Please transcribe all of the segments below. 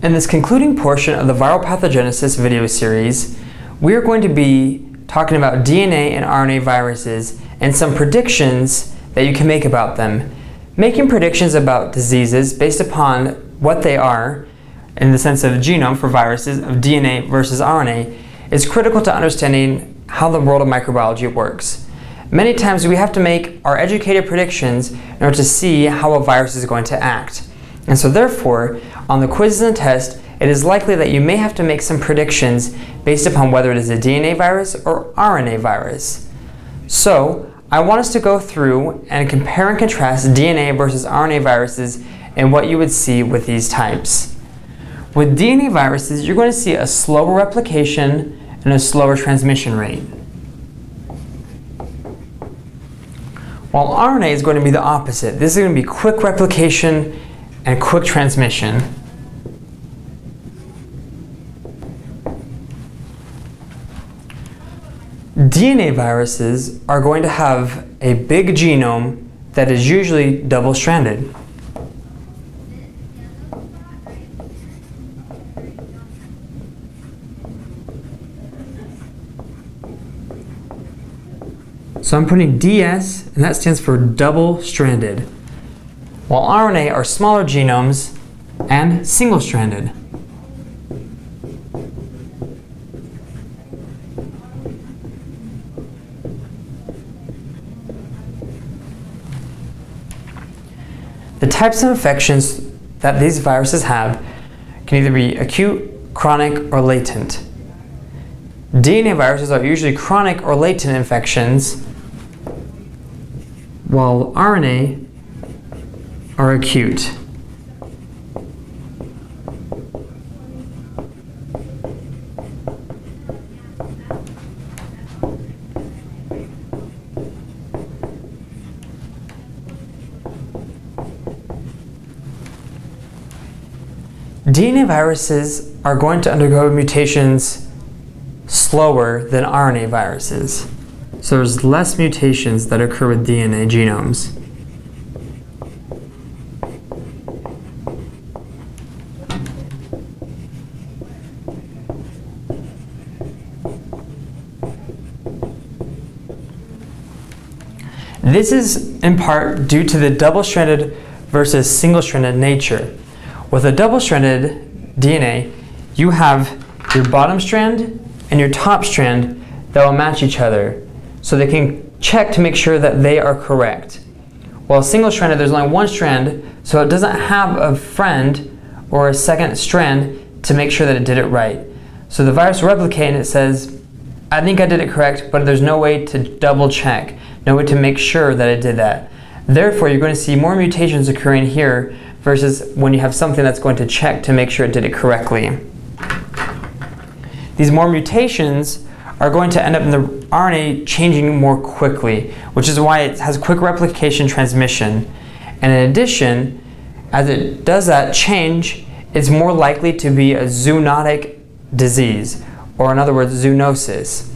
In this concluding portion of the viral pathogenesis video series, we are going to be talking about DNA and RNA viruses and some predictions that you can make about them. Making predictions about diseases based upon what they are, in the sense of genome for viruses of DNA versus RNA, is critical to understanding how the world of microbiology works. Many times we have to make our educated predictions in order to see how a virus is going to act. And so therefore, on the quizzes and tests, it is likely that you may have to make some predictions based upon whether it is a DNA virus or RNA virus. So, I want us to go through and compare and contrast DNA versus RNA viruses and what you would see with these types. With DNA viruses, you're going to see a slower replication and a slower transmission rate. While RNA is going to be the opposite. This is going to be quick replication and quick transmission. DNA viruses are going to have a big genome that is usually double-stranded. So I'm putting DS, and that stands for double-stranded, while RNA are smaller genomes and single-stranded. The types of infections that these viruses have can either be acute, chronic, or latent. DNA viruses are usually chronic or latent infections, while RNA are acute. DNA viruses are going to undergo mutations slower than RNA viruses. So there's less mutations that occur with DNA genomes. This is in part due to the double-stranded versus single-stranded nature. With a double-stranded DNA, you have your bottom strand and your top strand that will match each other so they can check to make sure that they are correct. While single-stranded, there's only one strand, so it doesn't have a friend or a second strand to make sure that it did it right. So the virus will replicate and it says, I think I did it correct, but there's no way to double check, no way to make sure that it did that. Therefore, you're going to see more mutations occurring here versus when you have something that's going to check to make sure it did it correctly. These more mutations are going to end up in the RNA changing more quickly, which is why it has quick replication transmission. And in addition, as it does that change, it's more likely to be a zoonotic disease, or in other words, zoonosis.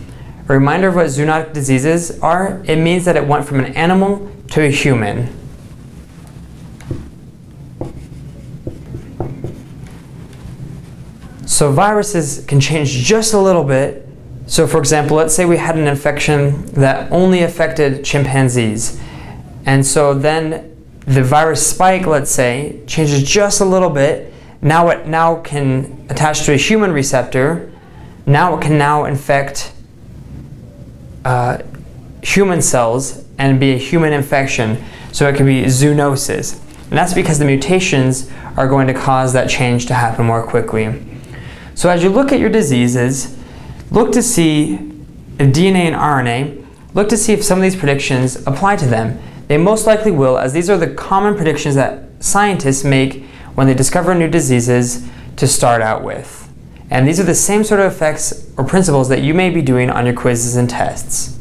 A reminder of what zoonotic diseases are, it means that it went from an animal to a human. So viruses can change just a little bit. So for example, let's say we had an infection that only affected chimpanzees. And so then the virus spike, let's say, changes just a little bit. Now it now can attach to a human receptor. Now it can now infect uh, human cells and be a human infection. So it can be zoonosis. And that's because the mutations are going to cause that change to happen more quickly. So as you look at your diseases, look to see if DNA and RNA, look to see if some of these predictions apply to them. They most likely will, as these are the common predictions that scientists make when they discover new diseases to start out with. And these are the same sort of effects or principles that you may be doing on your quizzes and tests.